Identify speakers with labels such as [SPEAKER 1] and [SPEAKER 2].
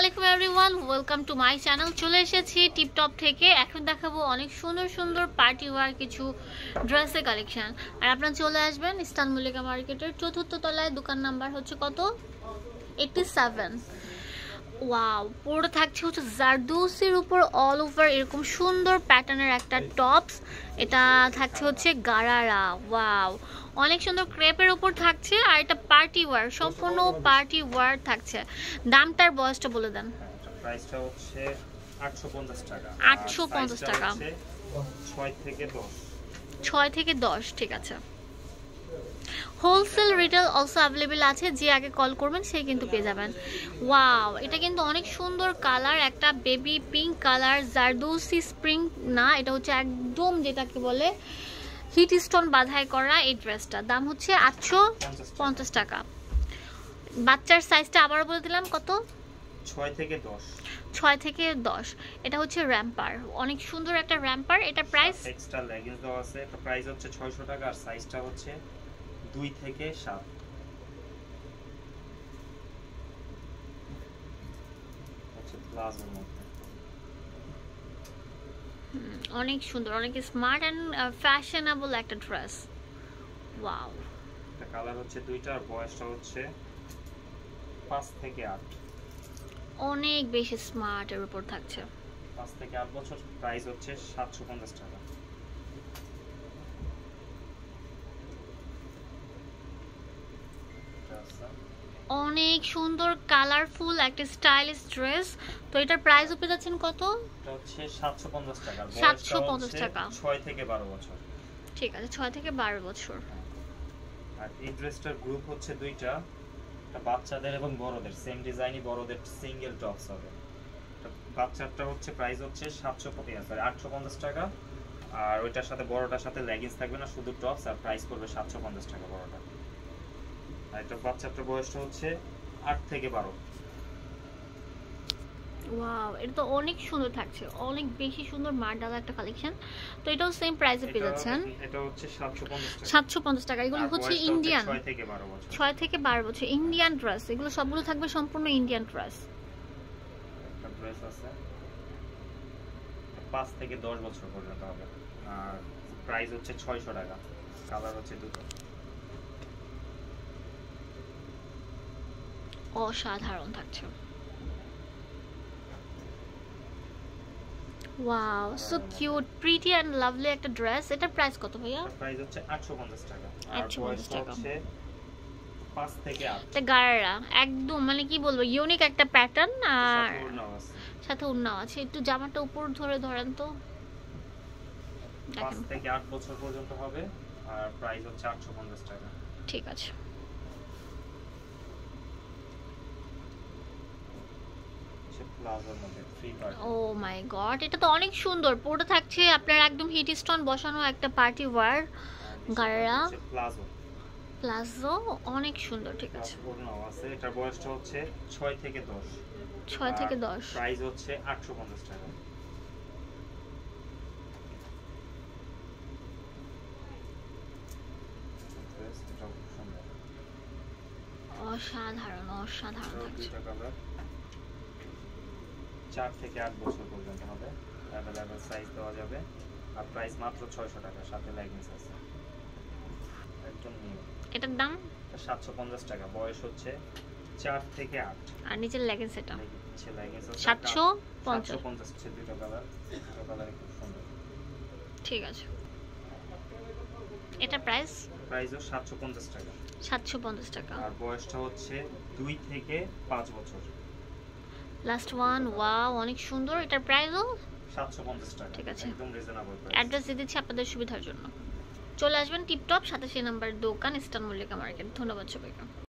[SPEAKER 1] আলাইকুম everyone welcome to my channel চলে এসেছি টিপটপ থেকে। এখন দেখাবো অনেক সুন্দর সুন্দর পার্টি ওয়ার কিছু ড্রেসের কালেকশান আর আপনারা চলে আসবেন ইস্তান মল্লিকা মার্কেটের চতুর্থ তলায়। দোকান নাম্বার হচ্ছে কত? এইটটি সেভেন ওয়াও পুরো থাকছে হচ্ছে জারদৌসির উপর অল ওভার এরকম সুন্দর প্যাটার্নের একটা টপস এটা থাকছে হচ্ছে গারারা ওয়াও অনেক সুন্দর ক্রেপের উপর থাকছে আর এটা পার্টি ওয়ার সম্পূর্ণ পার্টি ওয়ার থাকছে। দামটার বয়সটা বলে দেন।
[SPEAKER 2] প্রাইসটা হচ্ছে 850 টাকা।
[SPEAKER 1] 850 টাকা।
[SPEAKER 2] 6 থেকে 10
[SPEAKER 1] ছয় থেকে দশ ঠিক আছে। হোলসেল রিটেল অলসো অ্যাভেলেবেল আছে যে আগে কল করবেন সে কিন্তু পেয়ে যাবেন। ওয়াও এটা কিন্তু অনেক সুন্দর কালার একটা বেবি পিঙ্ক কালার জারদৌসি স্প্রিং না এটা হচ্ছে একদম যেটাকে বলে হিট স্টোন বাধাই করা এই ড্রেসটা দাম হচ্ছে আটশো পঞ্চাশ টাকা। বাচ্চার সাইজটা আবারও বলে দিলাম কত?
[SPEAKER 2] 6 থেকে 10
[SPEAKER 1] ছয় থেকে দশ। এটা হচ্ছে র্যাম্পার অনেক সুন্দর একটা র্যাম্পার এটা প্রাইস
[SPEAKER 2] এক্সট্রা লেগিংস দেওয়া আছে। এটা প্রাইস হচ্ছে 600 টাকা আর সাইজটা হচ্ছে 2 থেকে 7 হচ্ছে মধ্যে।
[SPEAKER 1] অনেক সুন্দর অনেক স্মার্ট অ্যান্ড ফ্যাশনেবল একটা ড্রেস ওয়াও
[SPEAKER 2] এটা কালার হচ্ছে দুইটা আর বয়সটা হচ্ছে 5 থেকে 8
[SPEAKER 1] অনেক বেশি স্মার্ট এর উপর থাকছে।
[SPEAKER 2] 5 থেকে 8 বছর প্রাইস হচ্ছে 750 টাকা এটা আছে
[SPEAKER 1] অনেক সুন্দর কালারফুল একটা স্টাইলিশ ড্রেস তো এটার প্রাইস উপরে যাচ্ছেন কত?
[SPEAKER 2] এটা হচ্ছে 750 টাকা।
[SPEAKER 1] 750 টাকা।
[SPEAKER 2] 6 থেকে 12 বছর।
[SPEAKER 1] ঠিক আছে ছয় থেকে বারো বছর।
[SPEAKER 2] আর এই ড্রেসটার গ্রুপ হচ্ছে দুইটা। একটা বাচ্চাদের এবং বড়দের। সেম ডিজাইনই বড়দের সিঙ্গেল টপস হবে। এটা বাচ্চাটা হচ্ছে প্রাইস হচ্ছে 750 সরি 850 টাকা। আর ওইটার সাথে বড়টার সাথে লেগিংস থাকবে না শুধু টপস আর প্রাইস পড়বে 750 টাকা বড়টা আর এটা বাচ্চাটার বয়সটা হচ্ছে 8 থেকে 12
[SPEAKER 1] ওয়াও এটা তো অনেক সুন্দর থাকছে। অনেক বেশি সুন্দর মারডালা একটা কালেকশন তো এটাও সেম প্রাইসে পেয়ে যাচ্ছেন।
[SPEAKER 2] এটা হচ্ছে 750 টাকা।
[SPEAKER 1] সাতশো পঞ্চাশ টাকা। এগুলো হচ্ছে ইন্ডিয়ান
[SPEAKER 2] 6 থেকে 12 বছর।
[SPEAKER 1] ছয় থেকে বারো বছর। ইন্ডিয়ান ড্রেস এগুলো সবগুলো থাকবে সম্পূর্ণ ইন্ডিয়ান ড্রেস
[SPEAKER 2] একটা ড্রেস আছে। পাঁচ থেকে দশ বছর পর্যন্ত হবে। আর প্রাইস হচ্ছে ছয়শো টাকা। কালার হচ্ছে দুটো।
[SPEAKER 1] অসাধারণ থাকছে। Wow so cute pretty and lovely একটা ড্রেস এটার প্রাইস কত ভাইয়া?
[SPEAKER 2] প্রাইস হচ্ছে আটশো পঞ্চাশ টাকা। আর
[SPEAKER 1] 850 টাকা।
[SPEAKER 2] পাঁচ থেকে আট।
[SPEAKER 1] এটা গাড়া একদম মানে কি বলব ইউনিক একটা প্যাটার্ন আর
[SPEAKER 2] সাথে।
[SPEAKER 1] উন্নাও আছে। একটু জামাটা উপর ধরে ধরেন তো।
[SPEAKER 2] পাঁচ থেকে আট বছর পর্যন্ত হবে আর প্রাইস হচ্ছে আটশো পঞ্চাশ টাকা।
[SPEAKER 1] ঠিক আছে
[SPEAKER 2] হচ্ছে প্লাজোর মধ্যে free part
[SPEAKER 1] oh my god এটা তো অনেক সুন্দর। পুরোটা থাকছে আপনার একদম হিট স্টোন বসানো একটা পার্টি ওয়ার গাড়া।
[SPEAKER 2] প্লাজো।
[SPEAKER 1] প্লাজো অনেক সুন্দর ঠিক আছে।
[SPEAKER 2] আছে এটার বয়সটা হচ্ছে ছয় থেকে দশ।
[SPEAKER 1] ছয় থেকে দশ।
[SPEAKER 2] প্রাইস হচ্ছে আটশো পঞ্চাশ টাকা।
[SPEAKER 1] অসাধারণ অসাধারণ
[SPEAKER 2] colour। চার থেকে আট বছর পর্যন্ত হবে। অ্যাভেলেবেল সাইজ দেওয়া যাবে। আর প্রাইস মাত্র ছয়শো টাকা সাথে লেগিংস আছে। একদম নিউ
[SPEAKER 1] এটার দাম?
[SPEAKER 2] সাতশো পঞ্চাশ টাকা। বয়স হচ্ছে চার থেকে আট।
[SPEAKER 1] আর নিচের লেগিংস এটা? সাতশো
[SPEAKER 2] সাতশো
[SPEAKER 1] পঞ্চাশ।
[SPEAKER 2] পঞ্চাশ হচ্ছে দুটো কালার দুটো কালারে খুব সুন্দর।
[SPEAKER 1] ঠিক আছে। এটা প্রাইস
[SPEAKER 2] প্রাইসও সাতশো পঞ্চাশ টাকা।
[SPEAKER 1] সাতশো পঞ্চাশ টাকা।
[SPEAKER 2] আর বয়সটা হচ্ছে দুই থেকে পাঁচ বছর।
[SPEAKER 1] লাস্ট ওয়ান ওয়াও অনেক সুন্দর এটার প্রাইসও
[SPEAKER 2] সাতশো পঞ্চাশ টাকা
[SPEAKER 1] ঠিক আছে।
[SPEAKER 2] একদম রিজনেবল প্রাইস
[SPEAKER 1] অ্যাড্রেস দিয়ে দিচ্ছি আপনাদের সুবিধার জন্য। চলে আসবেন টিপটপ সাতাশি নাম্বার দোকান ইস্টার্ন মল্লিকা মার্কেট ধন্যবাদ সবাইকে।